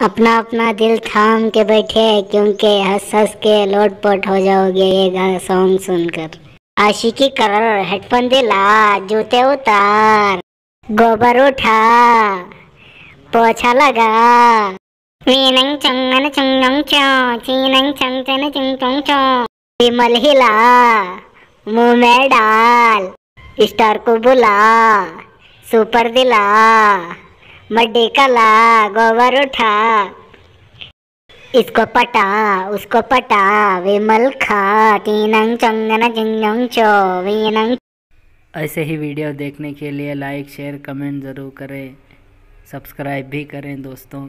अपना अपना दिल थाम के बैठे क्योंकि हंस हंस के लोट पोट हो जाओगे ये सॉन्ग सुनकर। आशिकी कर हेडफोन दिला जूते उतार, गोबर उठा, पोछा लगा। वीनंग चंगन चंगंग चो, चीनंग चंगचन चिंगचोंग चो, विमल हिला, मुँह में डाल, स्टार को बुला, सुपर दिला। मड्डी कला गोबर उठा। इसको पटा, उसको पटा, विमल खा। तीनंग चंगन चिंगंग चो, वीनंग। ऐसे ही वीडियो देखने के लिए लाइक शेयर कमेंट ज़रूर करें। सब्सक्राइब भी करें दोस्तों।